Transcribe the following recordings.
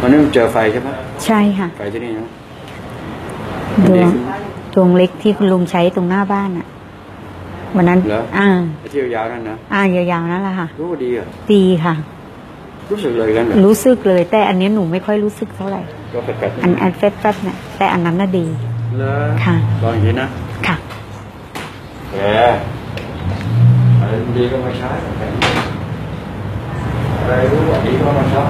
วันนี้มันเจอไฟใช่ไหมใช่ค่ะ ไฟที่นี่นะดวงดวงเล็กที่คุณลุงใช้ตรงหน้าบ้านอะวันนั้นเหรออ่าไอ้ที่ยาวๆนั่นนะอ่ายาวๆนั่นแหละค่ะ รู้ว่าดีอะดีค่ะ รู้สึกเลยกันเหรอรู้สึกเลย แต่อันนี้หนูไม่ค่อยรู้สึกเท่าไหร่ก็แปลกๆอันอันเฟสฟัสเนี่ยแต่อันนั้นน่ะดีเลอค่ะลองอย่างนี้นะค่ะแหมอะไรดีก็มาใช้อะไรรู้ว่าดีก็มาใช้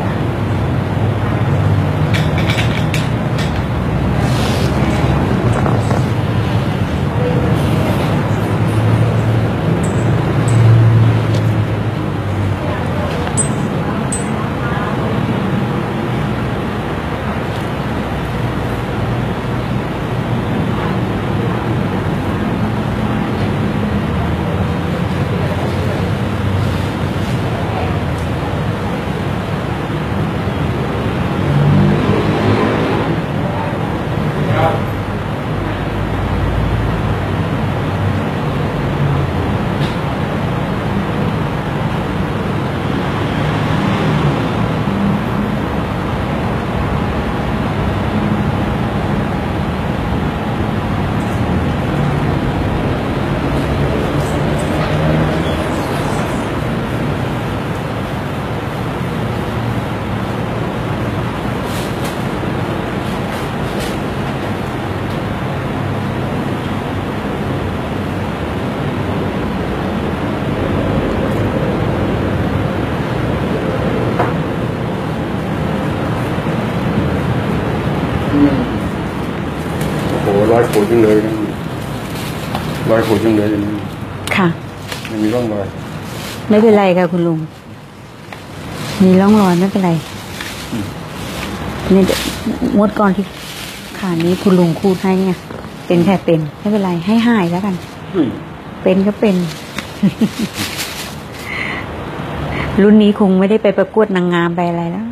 โอ้โหร้อยขูดจังเลยนะร้อยขูดจังเลยนะค่ะไม่มีร่องรอยไม่เป็นไรค่ะคุณลุง มีร่องรอยไม่เป็นไรนี่เดี๋ยวงวดก่อนที่ขานี้คุณลุงคูดให้เนี่ย เป็นแค่เป็น ไม่เป็นไร ให้หายแล้วกันอืมเป็นก็เป็น รุ่นนี้คงไม่ได้ไปประกวดนางงามไปอะไรแล้ว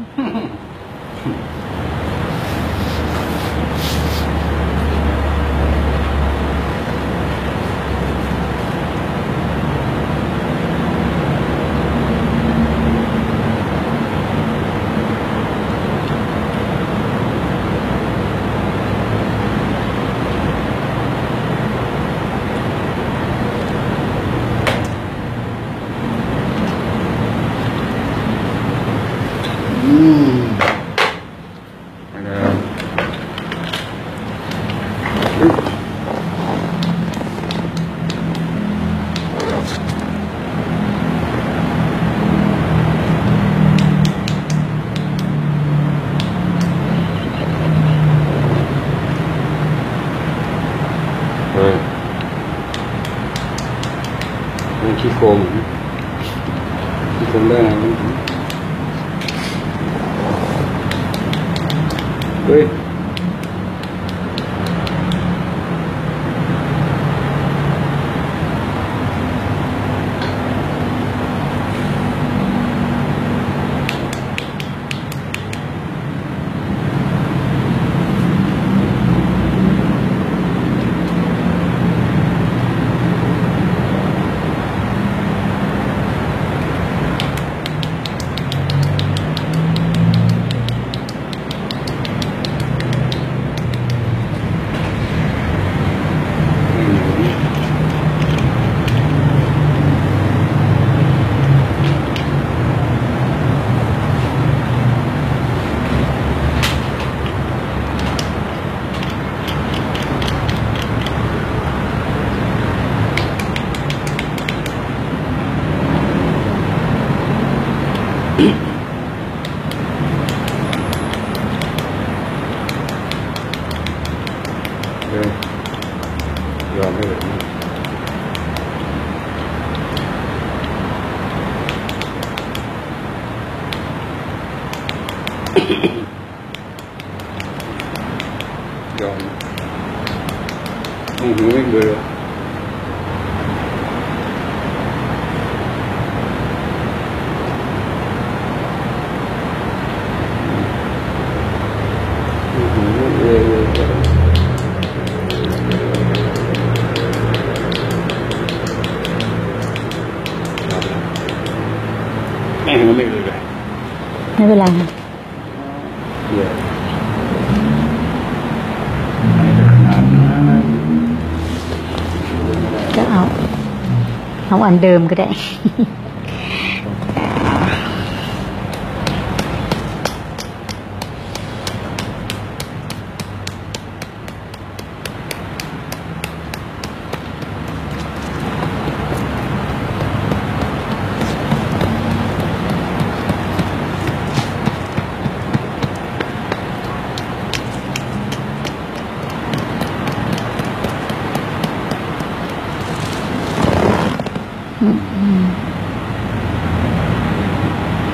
ยอมต้องหูไม่เบื่อ อันเดิมก็ได้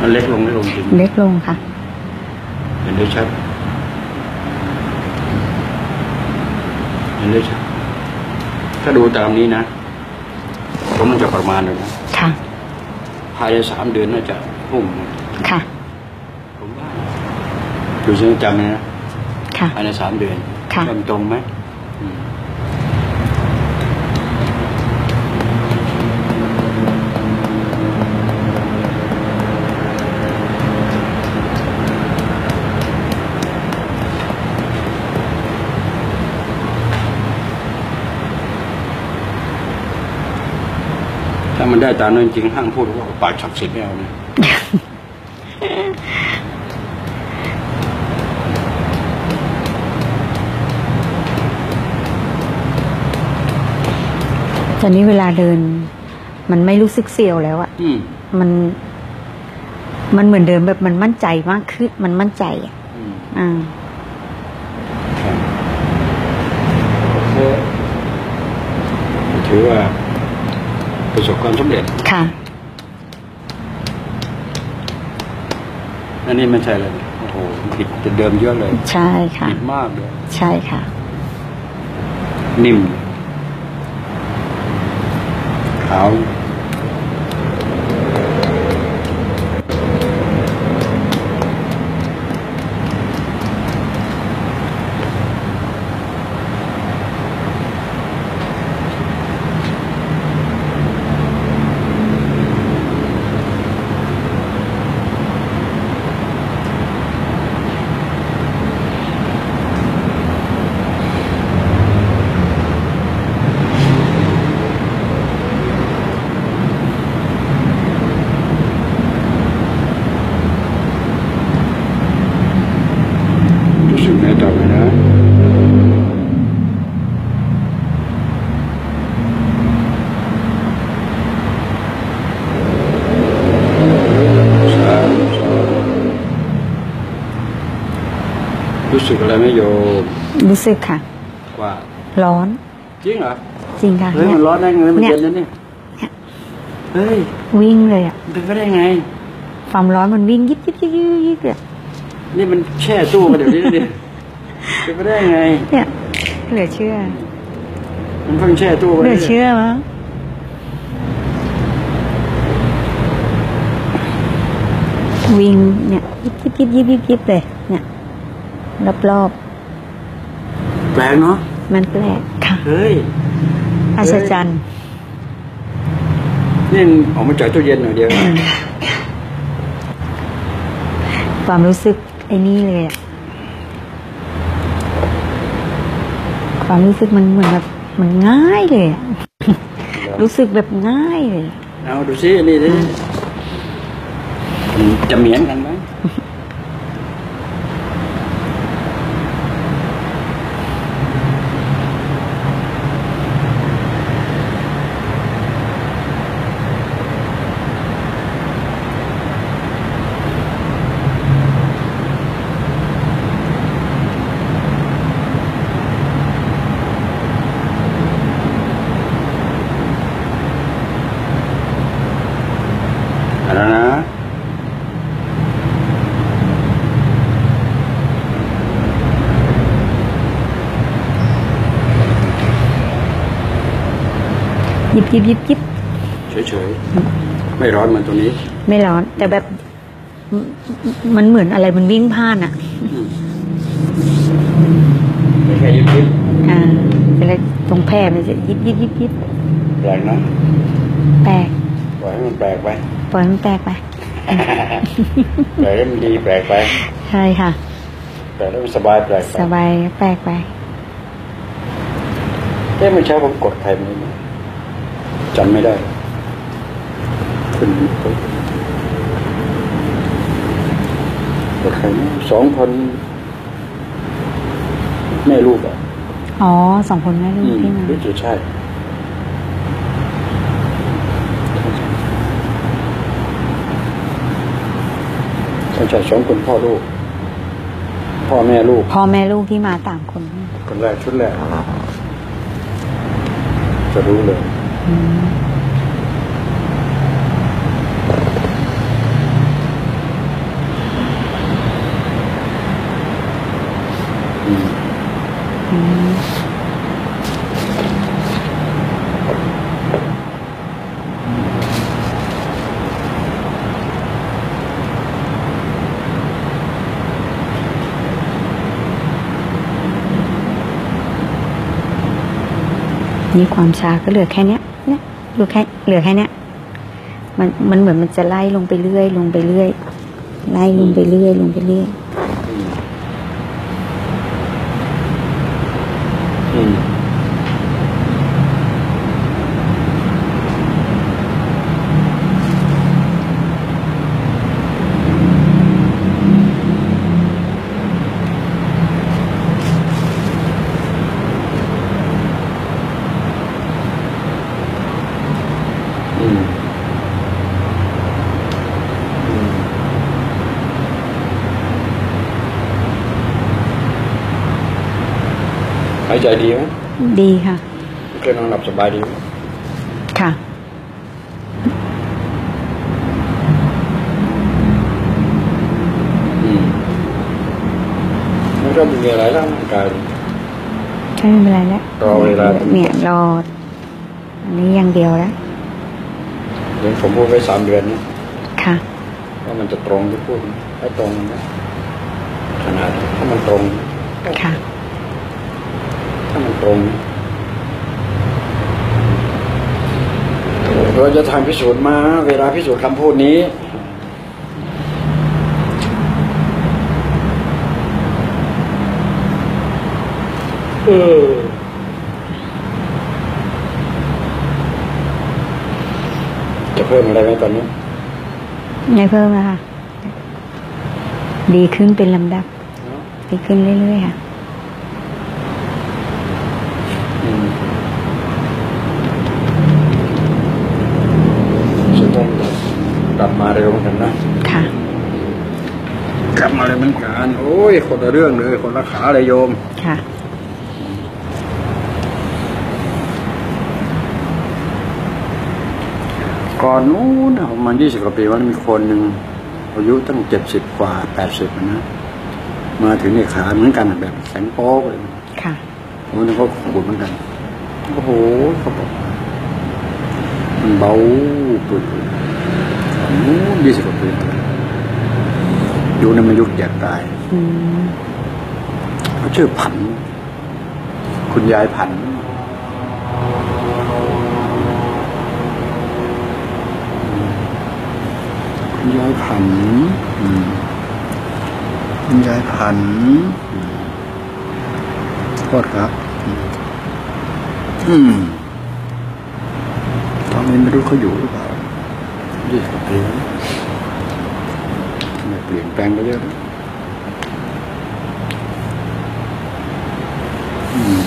มันเล็กลง เล็กลงจริงเล็กลงค่ะ เห็นได้ชัด เห็นได้ชัด ถ้าดูตามนี้นะผมมันจะประมาณเลยนะค่ะ ภายในสามเดือนน่าจะพุ่งค่ะ ผมว่าดูฉันจำนะ ค่ะ ภายในสามเดือนค่ะ มันตรงไหมอืม ได้ตามนั้นจริงห้างพูดว่าปากฉักดิ์สิทธิ์ไม่เอานะตอนนี้เวลาเดิน มันไม่รู้สึกเสียวแล้วอะอืมมันมันเหมือนเดิมแบบมันมั่นใจมากขึ้นมันมั่นใจอะอืมอ่า ครับโอเคถือว่า ประสบความสำเร็จค่ะ อันนี้ไม่ใช่เลยโอ้โหผิดจากเดิมเยอะเลย ใช่ค่ะผิดมากเลยใช่ค่ะ นิ่มขาว รู้สึกแน่ต่อไปนะ สามสอง รู้สึกอะไรไหมโยมรู้สึกค่ะ ว่าร้อน จริงเหรอจริงค่ะเฮ้ยมันร้อนได้ไงมันเนี่เย็ยนนะเนี่ยเนี่ยเฮ้ยวิ่งเลยอะมันเป็นไปได้ไงความร้อนมันวิ่งยิบยิบยิบยิบยิบเลยนี่มันแช่ตู้มาเดี๋ยวนี้นะเนี่ยเป็นไปได้ไง เนี่ยเหลือเชื่อ มันเพิ่งแช่ตู้มาเหลือนี่ยเชื่อมั้งวิ่งเนี่ยยิบยิบยิบยิบยิบยิบเลยเนี่ย รอบรอบแปลกเนาะๆมันแปลกค่ะเฮ้ยอัศจรรย์นี่ออกมาจากตู้เย็นหน่อยเดียว ความรู้สึกไอ้นี่เลยอะความรู้สึกมันเหมือนแบบมันง่ายเลยอะรู้สึกแบบง่ายเลย เอาดูซินี่ดิมันจะเหมือนกันไหม ยิบยิบยิบยิบเฉยๆ ไม่ร้อนเหมือนตัวนี้ ไม่ร้อน แต่แบบมมันเหมือนอะไรมันวิ่งผ่านอะไม่แค่ยิบยิบอ่าเป็นอะไรตรงแพร่มันจะยิบยิบยิบยิบแปลกนะแปลกปล่อยให้มันแปลกไปปล่อยมันแปลกไปแปลกให้มันดีแปลกไป ใช่ค่ะ แปลกแล้วมันสบายแปลกไปสบายแปลกไปเอ๊ะเมื่อเช้าผมกดใครไม่รู้ จำไม่ได้ขึ้นปุ๊บกดใครไม่รู้สองคนแม่ลูกอะ อ๋อสองคนแม่ลูกที่มารู้จะใช่ใช่ใช่สองคนพ่อลูก พ่อแม่ลูก พ่อแม่ลูกที่มาสามคน คนแรกชุดแรกจะรู้เลยอืมอืมอืม นี่ความช้าก็เหลือแค่เนี้ย เนี่ยเหลือแค่เหลือแค่เนี้ยมันมันเหมือนมันจะไล่ลงไปเรื่อย ลงไปเรื่อย ไล่ลงไปเรื่อย ลงไปเรื่อย ใจดีไหมดีค่ะเคยนอนหลับสบายดีไหมค่ะอืมมันก็มีอะไรร่างกายไม่เป็นไรแล้วรอเวลาเนี่ยรออันนี้อย่างเดียวแล้วเดี๋ยวผมพูดไว้สามเดือนนะค่ะว่ามันจะตรงที่พูดให้ตรงนะขนาดถ้ามันตรงค่ะ ถ้ามันตรงเราจะทำพิสูจน์มา เวลาพิสูจน์คำพูดนี้ เออจะเพิ่มอะไรไหมตอนนี้ไม่เพิ่มแล้วค่ะ ดีขึ้นเป็นลำดับ ดีขึ้นเรื่อยๆค่ะ อืมสุดท้ายกลับมาเร็วเหมือนกันนะค่ะ กลับมาเลยเหมือนกันโอ้ยคนละเรื่องเลยคนละขาเลยโยม ค่ะ ก่อนนู้นน่ะประมาณยี่สิบกว่าปีวันมีคนหนึ่งอายุตั้งเจ็ดสิบกว่าแปดสิบนะมาถึงในขาเหมือนกันน่ะแบบแสงโป๊กเลย ค่ะวันนั้นเขาขูดเหมือนกันโอ้โหเขาบอกว่ามันเบาปุดก่อ นนู้นยี่สิบกว่าปียุคนั้นมันยุคแยกตายอืมเขาชื่อผัน คุณยายผัน คุณยายผันอืมคุณยายผันอืมโทษครับ อืมตอนนี้ไม่รู้เขาอยู่หรือเปล่า ยี่สิบกว่าปีแล้วนะทำไมเปลี่ยนแปลงไปเยอะนะอืม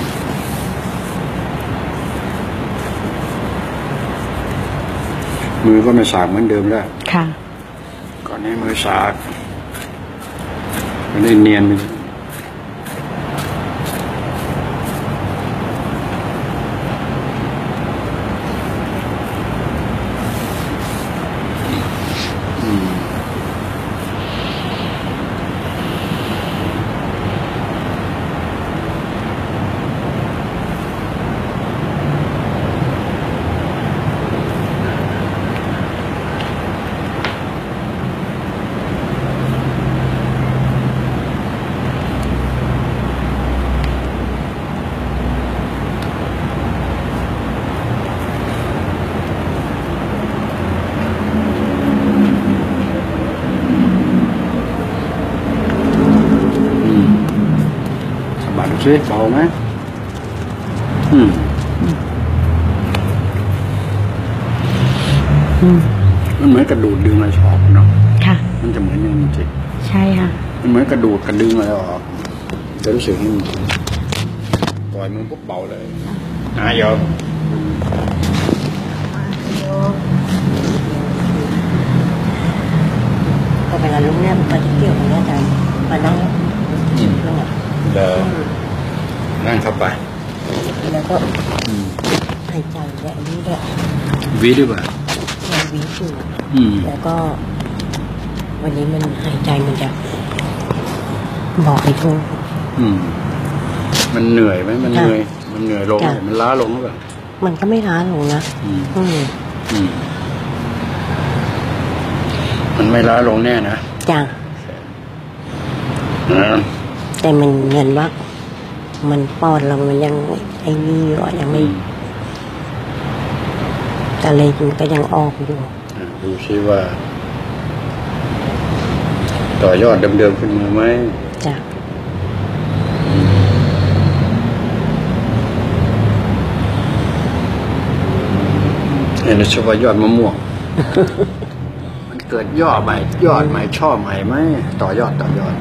มือก็ไม่สากเหมือนเดิมแล้วค่ะ ก่อนนี้มือสากมันได้เนียนไป สิเบาไหมอืมอืมมันเหมือนกระดูดดึงอะไรออกเนาะค่ะ มันจะเหมือนอย่างนี้จริงใช่ค่ะ มันเหมือนกระดูดกระดึงอะไรออกจะรู้สึกนี่ปล่อยมือปุ๊บเบาเลยอะโยมพอเวลาลุกเนี่ยมันจะเกี่ยวกับเนี่ยอาจารย์มานั่งอืมนั่งอะเดิน นั่งเข้าไป แล้วก็อืมหายใจแบบนี้แหละวีดีกว่ามันวีอยู่อืมแล้วก็ วันนี้มันหายใจมันจะบอกไม่ถูกอืมมันเหนื่อยไหมมันเหค่ะนื่อย มันเหนื่อยลงค่ะมันล้าลงหรือเปล่ามันก็ไม่ล้าลงนะอืมอืมอืมมันไม่ล้าลงแน่นะจ้ะนะแต่มันเงินว่า มันปอดเรามันยังไอ้นี่อยู่อะยังไม่แต่เลยมันก็ยังออกอยู่อะดูซิว่า ต่อยอดเดิมๆขึ้นมาไหมจ้ะเห็นชื่อว่ายอดมะม่วง มันเกิดยอดใหม่ ยอดใหม่ช่อใหม่ไหมต่อยอดต่อยอด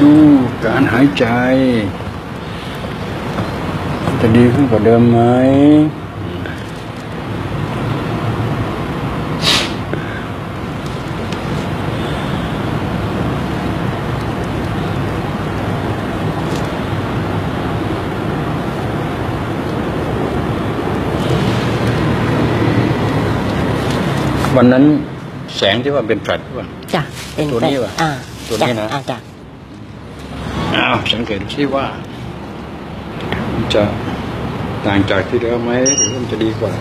ดูการหายใจ จะดีขึ้นกว่าเดิมไหมวันนั้นแสงที่ว่าเป็นแฟลชป่ะจ้ะเป็นตัวนี้แบบวะอ่าตัวนี้นะจ้อ่าจ้ะ อ้าวสังเกตที่ว่ามันจะต่างจากที่เดิมไหมหรือมันจะดีกว่า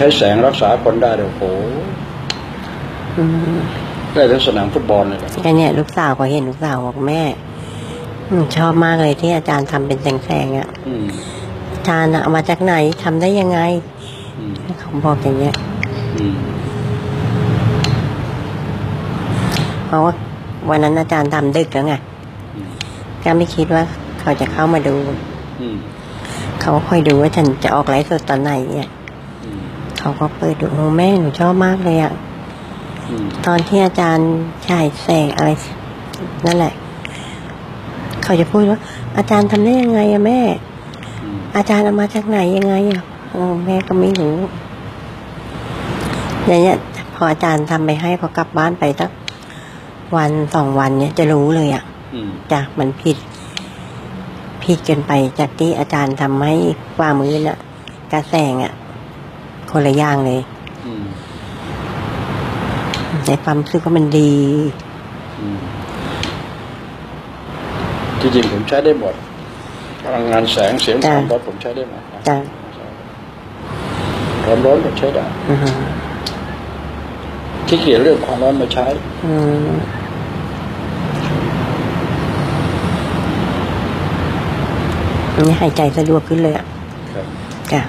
ช้แสงรักษาคนได้เลยโอ้โหอืมได้ทั้งสนามฟุตบอลเลยแหละก็เนี่ยลูกสาวก็เห็นลูกสาวบอกแม่อืมชอบมากเลยที่อาจารย์ทำเป็นแสงๆอะอืมอาจารย์อะเอามาจากไหนทำได้ยังไงอืมเขาบอกอย่างเงี้ยอืมเพราะว่าวันนั้นอาจารย์ทำดึกแล้วไงอืมก็ไม่คิดว่าเขาจะเข้ามาดูอืมเขาก็คอยดูว่าฉันจะออกไลฟ์สดตอนไหนเนี่ยอืม เขาก็เปิดดูโอ้แม่หนูชอบมากเลยอะอืมตอนที่อาจารย์ฉายแสงอะไร นั่นแหละ เขาจะพูดว่า อาจารย์ทำได้ยังไงอะแม่อืมอาจารย์เอามาจากไหนยังไงอะโอ้แม่ก็ไม่รู้อย่างเนี้ยพออาจารย์ทำไปให้พอกลับบ้านไปสักวันสองวันเนี่ยจะรู้เลยอะอืมจ้ะมันผิด ผิดเกินไปจากที่อาจารย์ทำให้ฝ่ามือน่ะ กระแสงอะ คนละอย่างเลยอืมในความรู้สึกว่ามันดีอืมจริงๆผมใช้ได้หมดพลังงานแสงเสียงความร้อนผมใช้ได้หมดนะจ้ะความร้อนผมใช้ได้อือฮึที่เกียจเรื่องความร้อนมาใช้อืมอันนี้หายใจสะดวกขึ้นเลยอะครับจ้ะ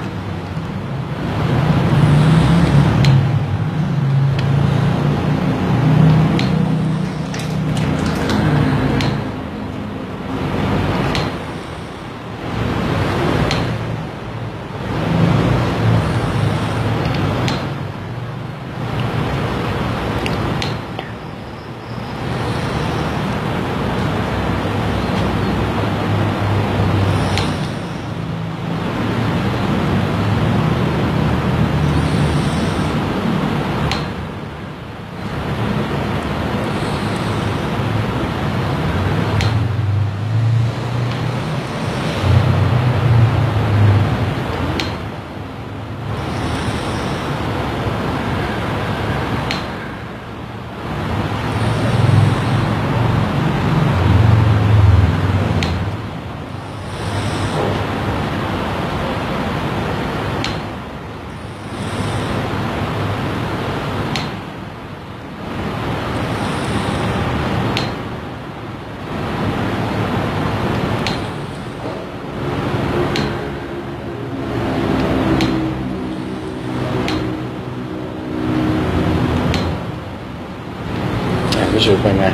รู้สึกเป็นไง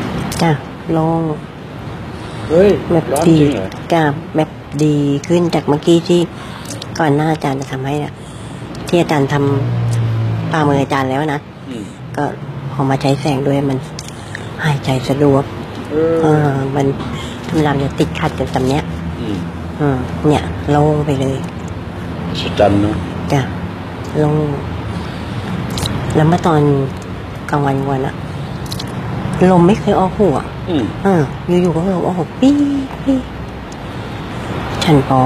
จ้ะโล่งเฮ้ยแบบร้อนดีจริงเหรอจ้ะแบบดีขึ้นจากเมื่อกี้ที่ก่อนหน้าอาจารย์จะทำให้น่ะที่อาจารย์ทำปามืออาจารย์แล้วนะอืมก็พอมาใช้แสงด้วยมันหายใจสะดวกเอเอออมันทำรามจะติดขัดกันตำเนี้ยอืมอืมเนี่ยโล่งไปเลย สุดจันเนาะจ้ะโล่งแล้วเมื่อตอนกลางวันวันอะ ลมไม่เคยออกหัวอืมเอออยู่ๆก็แบบโอ้โหปี้ปี้ฉันพอ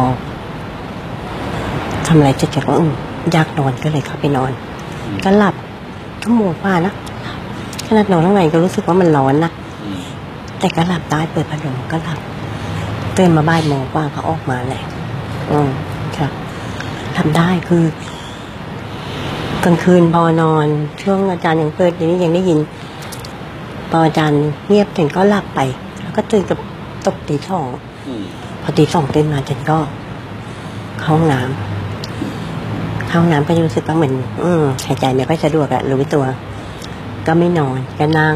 ทำอะไรจะจะก็อืมอยากนอนก็เลยเข้าไปนอน ก็หลับก็โมงว่านะขนาดนอนข้างในก็รู้สึกว่ามันร้อนนะอืมแต่ก็หลับได้เปิดพัดลมก็หลับตื่นมาบ่ายโมงกว่าก็ออกมาแหละอืมค่ะทำได้คือกลางคืนพอนอน ช่วงอาจารย์ยังเปิดอย่างนี้ยังได้ยิน พออาจารย์เงียบฉันก็หลับไป แล้วก็ตื่นกับตกตีสองอืมพอตีสองตื่นมาฉันก็เข้าห้องน้ำเข้าห้องน้ำก็จะรู้สึกว่าเหมือนอืมหายใจไม่ค่อยสะดวกอะรู้ตัว ก็ไม่นอนก็นั่ง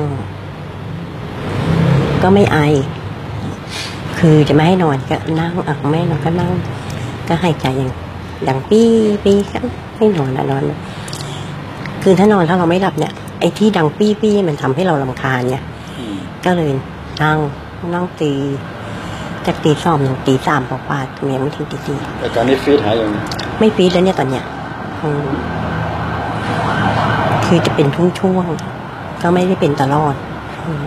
ก็ไม่ไอ คือจะไม่ให้นอนก็นั่งอะไม่ให้นอนก็นั่ง ก็หายใจอย่างดังปี้ปี้ก็ไม่นอนอะนอน คือถ้านอนถ้าเราไม่หลับเนี่ย ไอ้ที่ดังปี้ปี้มันทำให้เราลำคาญเนี่ยอืมก็เลยนั่งนั่งตีจากตีสองถึงตีสามกว่าๆตรงนี้ไม่ถึงตีสี่อาการนี้ฟีดหายยังไม่ฟีดแล้วเนี่ยตอนเนี้ยอืมคือจะเป็นช่วงๆก็ไม่ได้เป็นตลอดอืม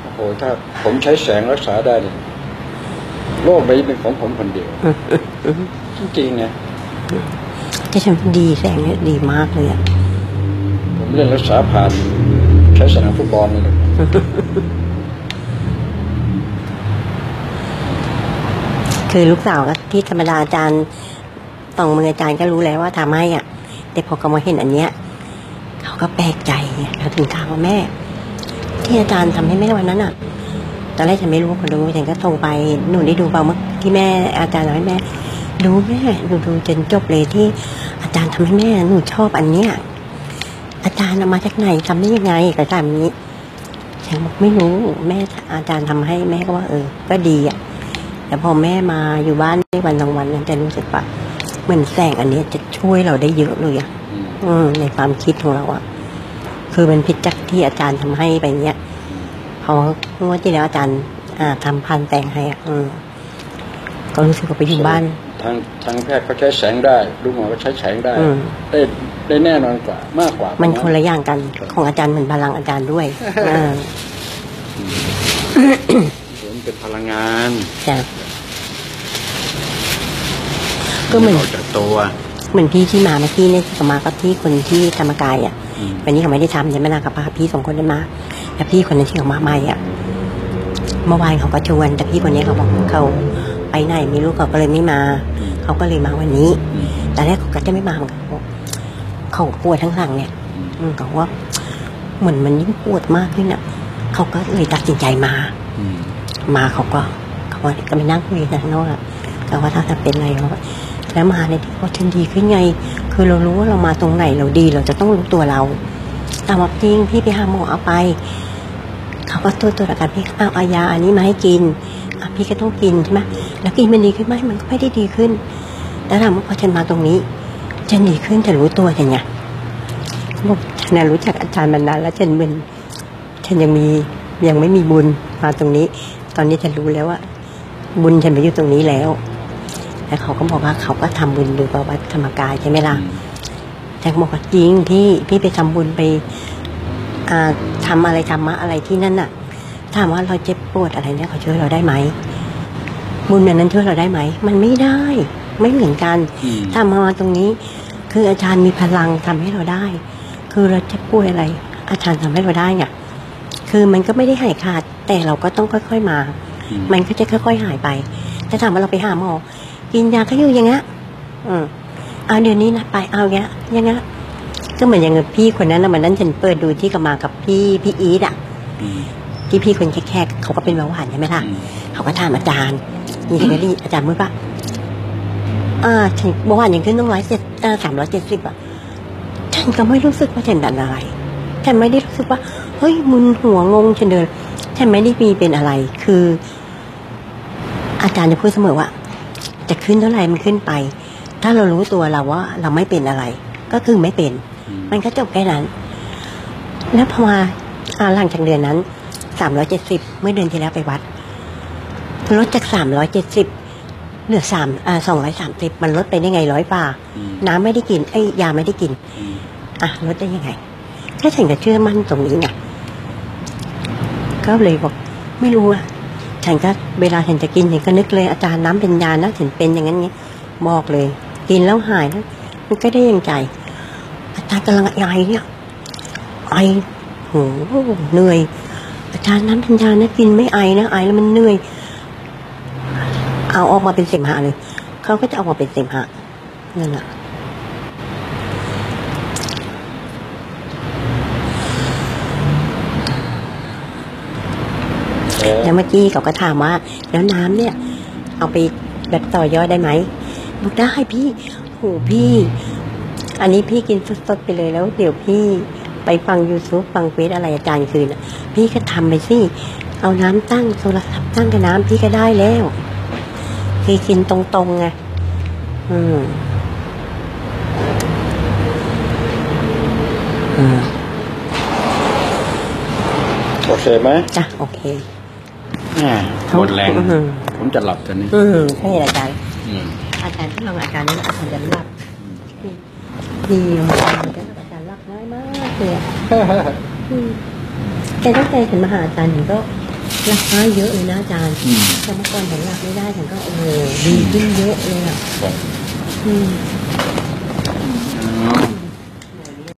โอ้โหถ้าผมใช้แสงรักษาได้เนี่ยโรคใบนี้เป็นของผมคนเดียวจริงๆนะ จะทำดีแสงเนี่ยดีมากเลยอะผมเล่นรักษาผ่านใช้สนามฟุตบอลนี่แหละคือลูกสาวก็ที่ธรรมดาอาจารย์ต่องมืออาจารย์ก็รู้แล้วว่าทำให้อะ แต่พอเขามาเห็นอันเนี้ย เขาก็แปลกใจไงเขาถึงถามว่าแม่ ที่อาจารย์ทำให้แม่วันนั้นอะตอนแรกฉันไม่รู้พอรู้ฉันก็โทรไปหนูได้ดูเปล่าเมื่อที่แม่อาจารย์ทำให้แม่ดูแม่หนูดูจนจบเลยที่ อาจารย์ทำให้แม่หนูชอบอันเนี้ยอาจารย์เอามาจากไหนทำได้ยังไงก็ถามอย่างนี้ฉันบอกไม่รู้ แม่อาจารย์ทำให้แม่ก็ว่าเออ ก็ดีอะแต่พอแม่มาอยู่บ้านในวันสองวันนั้นจะรู้สึกว่าเหมือนแสงอันเนี้ยจะช่วยเราได้เยอะเลยอะอืมอืมในความคิดของเราอะคือมันผิดจากที่อาจารย์ทำให้ไปเนี้ยพอเมื่อที่แล้วอาจารย์ อ่าทำพันแต่งให้อะอืมก็รู้สึกว่าไปอยู่บ้าน ทางทางแพทย์เขาใช้แสงได้ลูกหมอก็ใช้แสงได้ อืม ได้ได้แน่นอนกว่ามากกว่ามันปรคมาณนละอย่างกันของอาจารย์เหมือนพลังอาจารย์ด้วยอ่าผมเป็นพลังงานจ้ะก็เหมือนออกจากตัว เหมือนพี่ที่มาเมื่อกี้เนี่ยที่เขามากับพี่คนที่ธรรมกายอะอืม วันนี้เขาไม่ได้ทำใช่ไหมล่ะกับพาพี่สองคนได้มาแต่พี่คนนั้นที่เขามาใหม่อะเมื่อวานเขาก็ชวนแต่พี่คนนี้เขาบอกเขา ไปไหนไม่รู้เขาก็เลยไม่มาอืมเขาก็เลยมาวันนี้อืมแต่แรกเขาก็จะไม่มาเหมือนกันเขาบอกเขาปวดทั้งหลังเนี่ยอืมอืมเขาว่าเหมือนมันยิ่งปวดมากขึ้นอะเขาก็เลยตัดสินใจมาอืมมาเขาก็เขาก็ก็ไปนั่งคุยกันข้างนอกอะเขาว่าถ้าจะเป็นอะไรเขาว่าแล้วมาในที่ว่าฉันดีขึ้นไง คือเรารู้ว่าเรามาตรงไหนเราดี เราจะต้องรู้ตัวเราตามว่าจริงพี่ไปหาหมอเอาไป เขาก็ตัวจตัวจอาการพี่เอาเอายาอันนี้มาให้กินอะ พี่ก็ต้องกินใช่ไหมแล้วกินมันดีขึ้นไหมมันก็ไม่ได้ดีขึ้น แล้วถามว่าพอฉันมาตรงนี้ฉันดีขึ้นฉันรู้ตัวฉันไงเขาบอกฉันรู้จักอาจารย์มานานแล้วฉันมึนฉันยังมียังไม่มีบุญมาตรงนี้ ตอนนี้ฉันรู้แล้วว่า บุญฉันไปอยู่ตรงนี้แล้วแล้วเขาก็บอกว่าเขาก็ทำบุญดูประวัติธรรมกายใช่ไหมล่ะแจ็คบอกว่าจริงที่พี่ไปทำบุญไปอ่าทำอะไรธรรมะอะไรที่นั่นน่ะ ถามว่าเราเจ็บปวดอะไรเนี่ยเขาช่วยเราได้ไหมบุญอันนั้นช่วยเราได้ไหม มันไม่ได้ ไม่เหมือนกันอืมถ้ามาตรงนี้ คืออาจารย์มีพลังทำให้เราได้ คือเราเจ็บป่วยอะไร อาจารย์ทำให้เราได้ไงคือมันก็ไม่ได้หายขาด แต่เราก็ต้องค่อยๆมาอืมมันก็จะค่อยๆหายไปแต่ถามว่าเราไปหาหมอกินยาก็อยู่อย่างเงี้ยอืมเอาเดี๋ยวนี้นะไปเอาอย่างเงี้ยอย่างเงี้ยก็เหมือนอย่างพี่คนนั้นนะวันนั้นฉันเปิดดูที่ก็มากับพี่พี่อีทอะอืม ที่พี่คนแขกๆเขาก็เป็นเบาหวานใช่ไหมล่ะอืมเขาก็ถามอาจารย์นี่เฮนรี่อาจารย์มือปะอ่าฉันเบาหวานยังขึ้นต้องร้อยเจ็ดสามร้อยเจ็ดสิบอะฉันฉันก็ไม่รู้สึกว่าฉันเป็นอะไรฉันไม่ได้รู้สึกว่าเฮ้ยมึนหัวงงฉันเดินฉันไม่ได้มีเป็นอะไร คือ อาจารย์จะพูดเสมอว่า จะขึ้นเท่าไหร่มันขึ้นไป ถ้าเรารู้ตัวเราว่า เราไม่เป็นอะไร ก็คือไม่เป็นอืมมันก็จบแค่นั้น แล้วพอมาอ่าหลังจากเดือนนั้น สามร้อยเจ็ดสิบเมื่อเดือนที่แล้วไปวัด ลดจากสามร้อยเจ็ดสิบเหลือสามอ่าสองร้อยสามสิบมันลดไปได้ไงร้อยป่าอืมน้ำไม่ได้กินเอ้ยยาไม่ได้กินอืมอะลดได้ยังไงแค่ฉันก็เชื่อมั่นตรงนี้ไงก็เลยบอกไม่รู้อะฉันก็เวลาฉันจะกินฉันก็นึกเลยอาจารย์น้ำเป็นยานะฉันเป็นอย่างนั้นไงบอกเลย กินแล้วหายแล้วมันก็ได้ยังใจ อาจารย์กำลังไอเนี่ยไอโหเหนื่อย อาจารย์น้ำเป็นยานะกินไม่ไอนะไอแล้วมันเหนื่อย เอาออกมาเป็นเสมหะเลยเขาก็จะเอามาเป็นเสมหะนั่นแหละแล้วเมื่อกี้เขาก็ถามว่า แล้วน้ำเนี่ย เอาไปแบบต่อยอดได้ไหมบอกได้พี่โหพี่ อันนี้พี่กินสดๆไปเลยแล้ว เดี๋ยวพี่ ไปฟัง YouTube ฟังเฟซอะไรอาจารย์คืนน่ะพี่ก็ทำไปสิ เอาน้ำตั้งโทรศัพท์ตั้งกับน้ำพี่ก็ได้แล้วคือกินตรงๆไงอืมอืมโอเคไหมจ้ะโอเคอ่าหมดแรงอืมผมจะหลับตอนนี้อืมใช่อาจารย์อืมอาจารย์ที่ลองอาจารย์นี้อาจารย์จะหลับดีอาจารย์ เยอะแต่ตั้งใจเห็นมหาอาจารย์ก็ราคาเยอะเลยนะอาจารย์สมแต่ก่อนฉันรักไม่ได้ฉันก็โอ้ดีขึ้นเยอะเลยอะอืม